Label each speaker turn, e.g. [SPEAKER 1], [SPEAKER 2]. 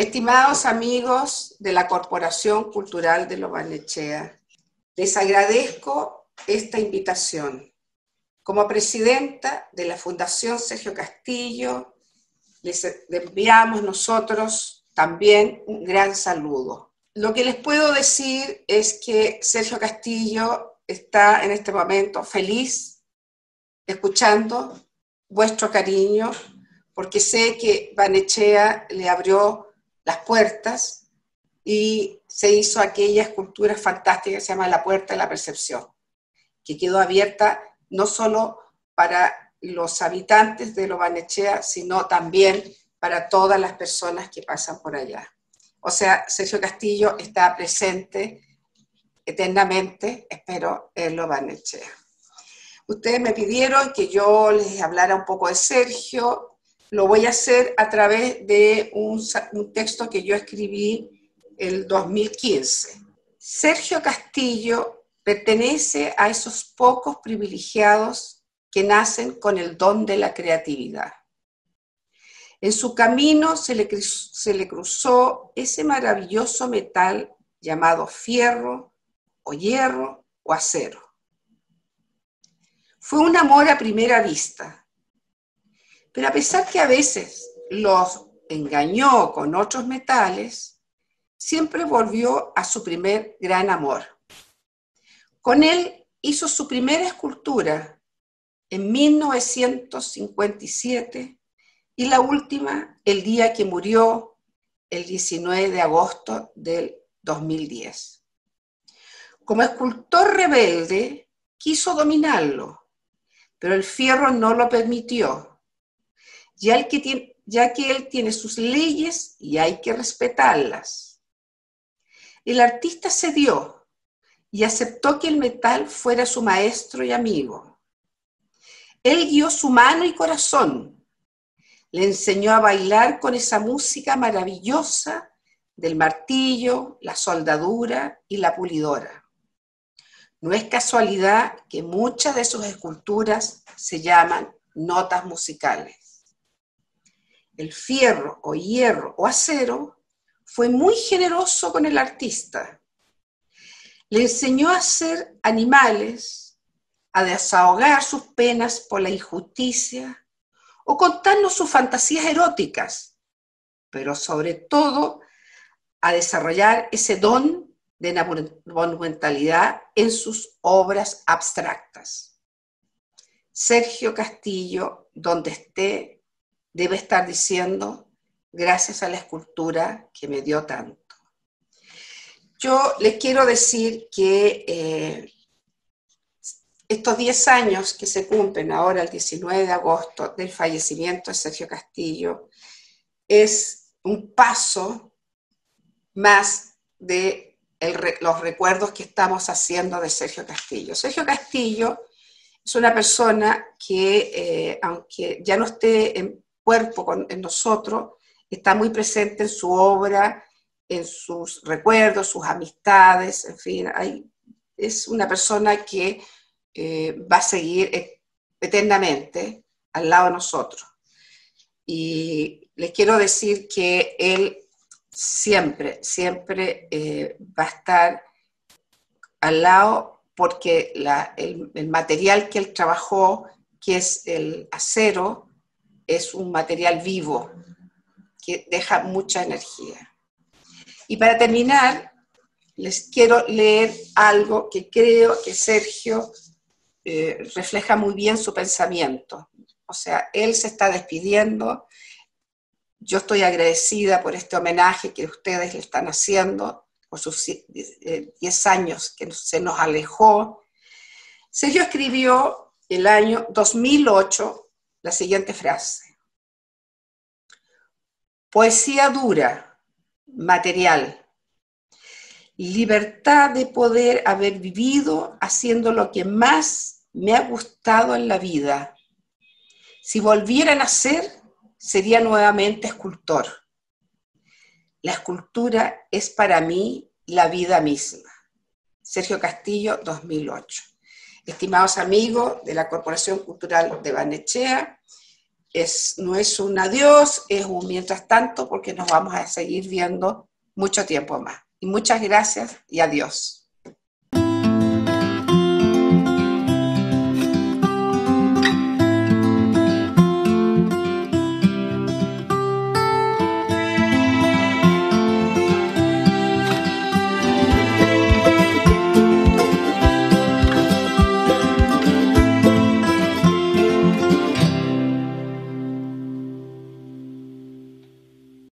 [SPEAKER 1] Estimados amigos de la Corporación Cultural de Lobanechea, les agradezco esta invitación. Como presidenta de la Fundación Sergio Castillo, les enviamos nosotros también un gran saludo. Lo que les puedo decir es que Sergio Castillo está en este momento feliz escuchando vuestro cariño, porque sé que Banechea le abrió las puertas y se hizo aquella escultura fantástica que se llama La Puerta de la Percepción, que quedó abierta no solo para los habitantes de Lobanechea, sino también para todas las personas que pasan por allá. O sea, Sergio Castillo está presente eternamente, espero, en Lobanechea. Ustedes me pidieron que yo les hablara un poco de Sergio, lo voy a hacer a través de un, texto que yo escribí el 2015. Sergio Castillo pertenece a esos pocos privilegiados que nacen con el don de la creatividad. En su camino se le, se le, cruzó ese maravilloso metal llamado fierro o hierro o acero. Fue un amor a primera vista, pero a pesar que a veces los engañó con otros metales, siempre volvió a su primer gran amor. Con él hizo su primera escultura en 1957 y la última el día que murió, el 19 de agosto del 2010. Como escultor rebelde, quiso dominarlo, pero el fierro no lo permitió ya, que que él tiene sus leyes y hay que respetarlas. El artista cedió y aceptó que el metal fuera su maestro y amigo. Él guió su mano y corazón, le enseñó a bailar con esa música maravillosa del martillo, la soldadura y la pulidora. No es casualidad que muchas de sus esculturas se llaman notas musicales el fierro o hierro o acero, fue muy generoso con el artista. Le enseñó a hacer animales, a desahogar sus penas por la injusticia o contarnos sus fantasías eróticas, pero sobre todo a desarrollar ese don de monumentalidad en sus obras abstractas. Sergio Castillo, donde esté, debe estar diciendo, gracias a la escultura que me dio tanto. Yo les quiero decir que eh, estos 10 años que se cumplen ahora, el 19 de agosto, del fallecimiento de Sergio Castillo, es un paso más de los recuerdos que estamos haciendo de Sergio Castillo. Sergio Castillo es una persona que, eh, aunque ya no esté en en nosotros, está muy presente en su obra, en sus recuerdos, sus amistades, en fin, es una persona que eh, va a seguir eternamente al lado de nosotros. Y les quiero decir que él siempre, siempre eh, va a estar al lado porque el, el, material que él trabajó, que es el acero, es un material vivo que deja mucha energía. Y para terminar, les quiero leer algo que creo que Sergio eh, refleja muy bien su pensamiento. O sea, él se está despidiendo. Yo estoy agradecida por este homenaje que ustedes le están haciendo, por sus 10 eh, años que se nos alejó. Sergio escribió el año 2008 la siguiente frase. Poesía dura, material. Libertad de poder haber vivido haciendo lo que más me ha gustado en la vida. Si volviera a nacer, sería nuevamente escultor. La escultura es para mí la vida misma. Sergio Castillo, 2008. Estimados amigos de la Corporación Cultural de Banechea, es, no es un adiós, es un mientras tanto, porque nos vamos a seguir viendo mucho tiempo más. Y muchas gracias y adiós.